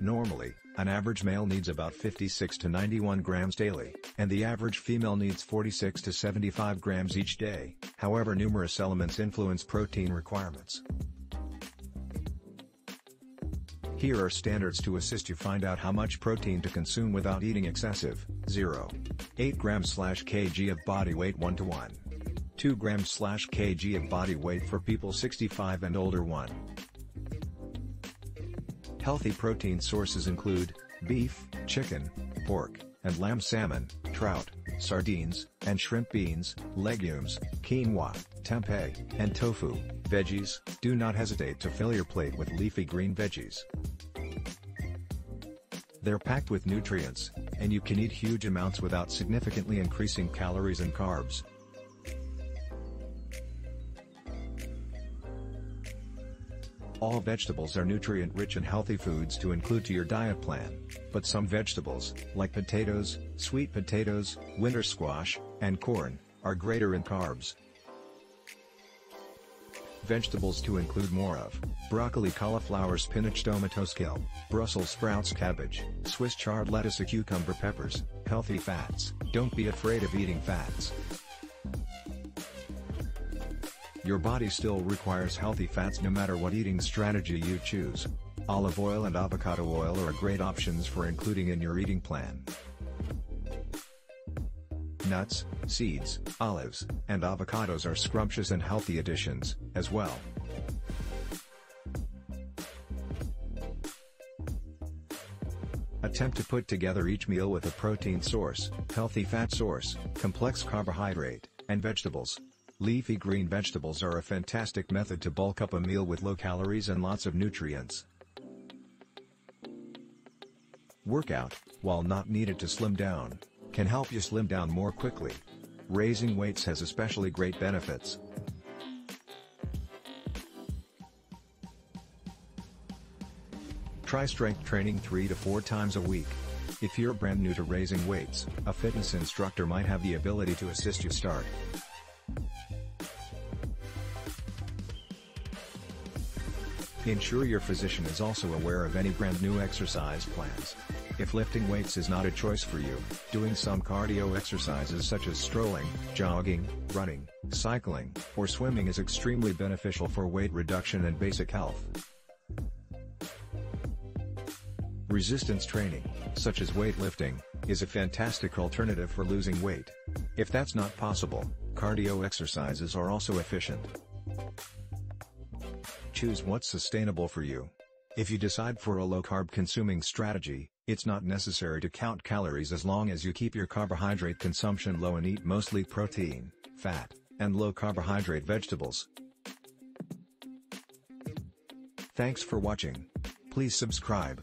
Normally, an average male needs about 56 to 91 grams daily, and the average female needs 46 to 75 grams each day, however numerous elements influence protein requirements. Here are standards to assist you find out how much protein to consume without eating excessive. 0. 8 grams slash kg of body weight 1 to 1. 2 grams slash kg of body weight for people 65 and older 1. Healthy protein sources include, beef, chicken, pork, and lamb salmon, trout, sardines, and shrimp beans, legumes, quinoa, tempeh, and tofu, veggies, do not hesitate to fill your plate with leafy green veggies. They're packed with nutrients, and you can eat huge amounts without significantly increasing calories and carbs. All vegetables are nutrient-rich and healthy foods to include to your diet plan, but some vegetables, like potatoes, sweet potatoes, winter squash, and corn, are greater in carbs. Vegetables to include more of, broccoli cauliflower spinach tomatoes kale, Brussels sprouts cabbage, Swiss chard lettuce a cucumber peppers, healthy fats, don't be afraid of eating fats. Your body still requires healthy fats no matter what eating strategy you choose. Olive oil and avocado oil are great options for including in your eating plan. Nuts, seeds, olives, and avocados are scrumptious and healthy additions, as well. Attempt to put together each meal with a protein source, healthy fat source, complex carbohydrate, and vegetables. Leafy green vegetables are a fantastic method to bulk up a meal with low calories and lots of nutrients. Workout, while not needed to slim down, can help you slim down more quickly. Raising weights has especially great benefits. Try strength training 3 to 4 times a week. If you're brand new to raising weights, a fitness instructor might have the ability to assist you start. Ensure your physician is also aware of any brand new exercise plans. If lifting weights is not a choice for you, doing some cardio exercises such as strolling, jogging, running, cycling, or swimming is extremely beneficial for weight reduction and basic health. Resistance training, such as weightlifting, is a fantastic alternative for losing weight. If that's not possible, cardio exercises are also efficient. Choose what's sustainable for you. If you decide for a low-carb consuming strategy, it's not necessary to count calories as long as you keep your carbohydrate consumption low and eat mostly protein, fat, and low-carbohydrate vegetables. Thanks for watching. Please subscribe.